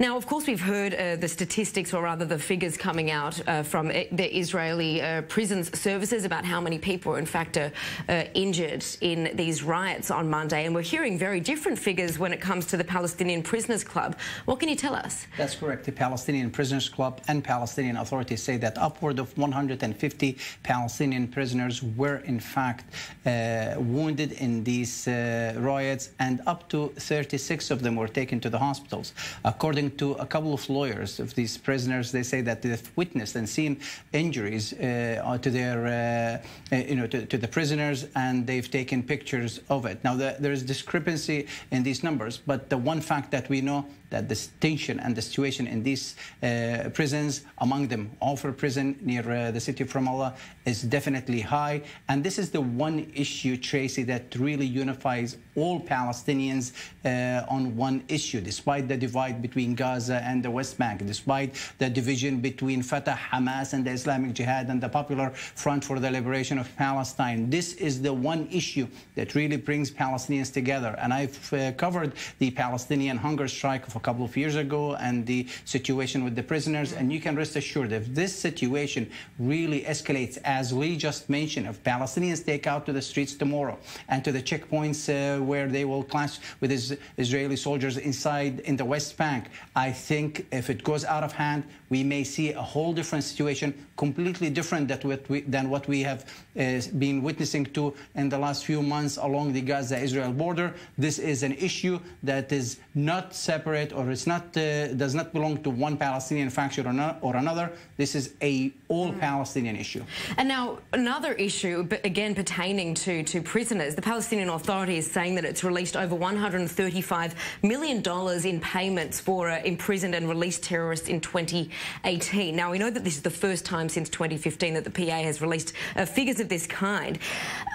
Now, of course, we've heard uh, the statistics, or rather the figures coming out uh, from the Israeli uh, prisons services about how many people are in fact uh, uh, injured in these riots on Monday. And we're hearing very different figures when it comes to the Palestinian Prisoners Club. What can you tell us? That's correct. The Palestinian Prisoners Club and Palestinian authorities say that upward of 150 Palestinian prisoners were in fact uh, wounded in these riots, and up to 36 of them were taken to the hospitals. According to a couple of lawyers of these prisoners, they say that they've witnessed and seen injuries uh, to their, uh, uh, you know, to, to, the prisoners, and they've taken pictures of it. Now, the, there is discrepancy in these numbers, but the one fact that we know that the tension and the situation in these uh, prisons, among them Ofer prison near uh, the city of Ramallah, is definitely high. And this is the one issue, Tracy, that really unifies all Palestinians uh, on one issue, despite the divide between Gaza and the West Bank, despite the division between Fatah, Hamas, and the Islamic Jihad and the Popular Front for the Liberation of Palestine. This is the one issue that really brings Palestinians together. And I've uh, covered the Palestinian hunger strike of a couple of years ago and the situation with the prisoners. And you can rest assured if this situation really escalates, as we just mentioned, if Palestinians take out to the streets tomorrow and to the checkpoints uh, where they will clash with Israeli soldiers inside in the West Bank, I think if it goes out of hand, we may see a whole different situation, completely different that what we, than what we have uh, been witnessing to in the last few months along the Gaza-Israel border. This is an issue that is not separate or it's not uh, does not belong to one Palestinian faction or, not, or another. This is a all-Palestinian issue. And now another issue, but again pertaining to to prisoners, the Palestinian Authority is saying that it's released over 135 million dollars in payments for imprisoned and released terrorists in 2018. Now, we know that this is the first time since 2015 that the PA has released uh, figures of this kind,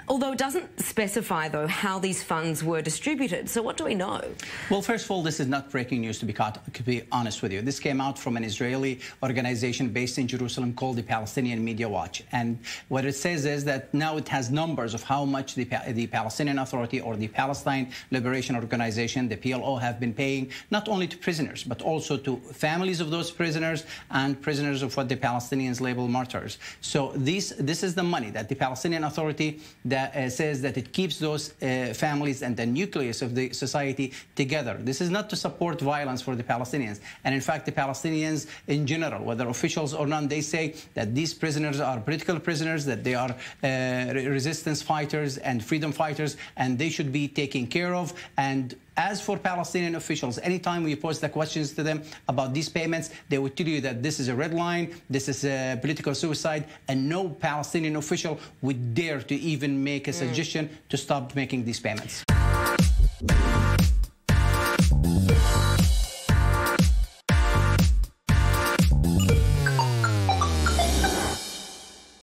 although it doesn't specify, though, how these funds were distributed. So what do we know? Well, first of all, this is not breaking news, to be, caught, to be honest with you. This came out from an Israeli organization based in Jerusalem called the Palestinian Media Watch. And what it says is that now it has numbers of how much the, the Palestinian Authority or the Palestine Liberation Organization, the PLO, have been paying not only to prisoners, but also to families of those prisoners and prisoners of what the Palestinians label martyrs. So this, this is the money that the Palestinian Authority that uh, says that it keeps those uh, families and the nucleus of the society together. This is not to support violence for the Palestinians. And in fact, the Palestinians in general, whether officials or not, they say that these prisoners are political prisoners, that they are uh, resistance fighters and freedom fighters, and they should be taken care of. And as for Palestinian officials, anytime we pose the questions to them about these payments, they would tell you that this is a red line, this is a political suicide, and no Palestinian official would dare to even make a mm. suggestion mm. to stop making these payments.